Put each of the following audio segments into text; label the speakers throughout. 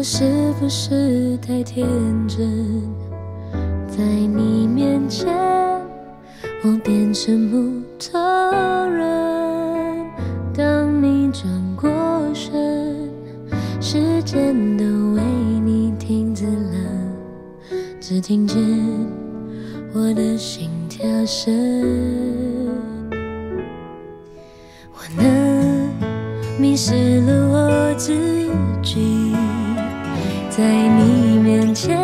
Speaker 1: 我是不是太天真？在你面前，我变成木头人。当你转过身，时间都为你停止了，只听见我的心跳声。我呢，迷失了我自己，在你面前，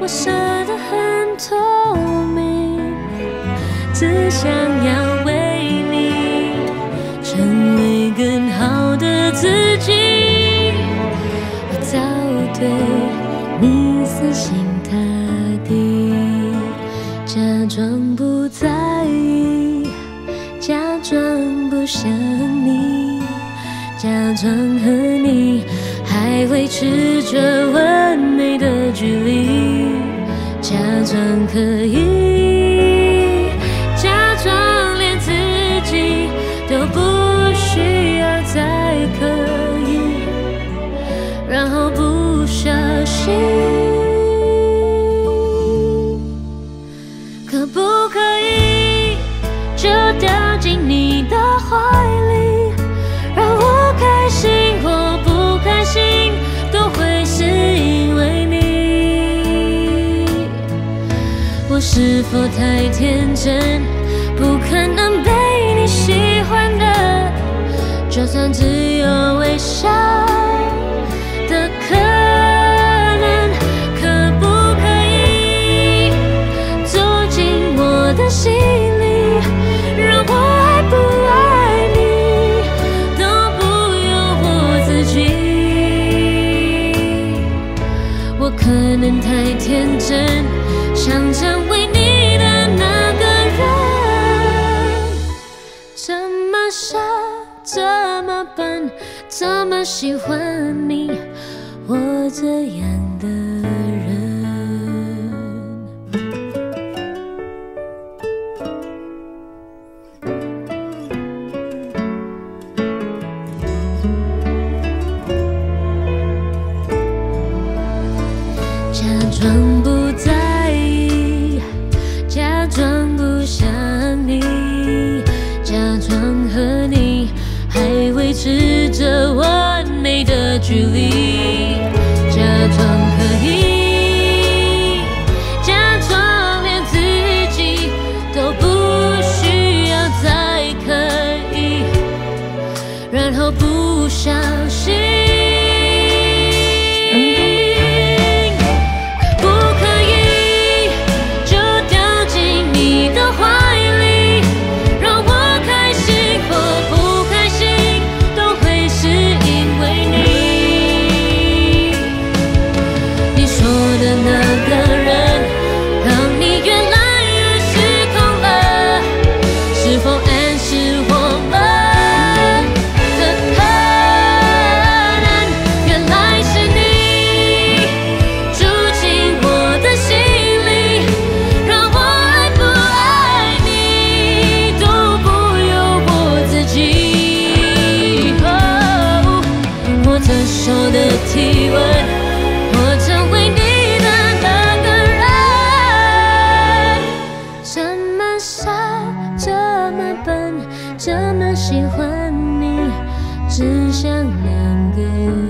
Speaker 1: 我舍得很透明，只想要为你成为更好的自己。我早对你死心塌地，假装不在意。假装不想你，假装和你还维持着完美的距离，假装可以，假装连自己都不需要再刻意，然后不小心。是否太天真？不可能被你喜欢的，就算只有微笑的可能，可不可以走进我的心里，让我爱不爱你都不由我自己。我可能太天真，想成怎么傻，怎么笨，怎么喜欢你，我这样小心。不可以就掉进你的怀里，让我开心或不开心，都会是因为你。你说的那我承受的体温，我成为你的那个人，这么傻，这么笨，这么喜欢你，只想两个人。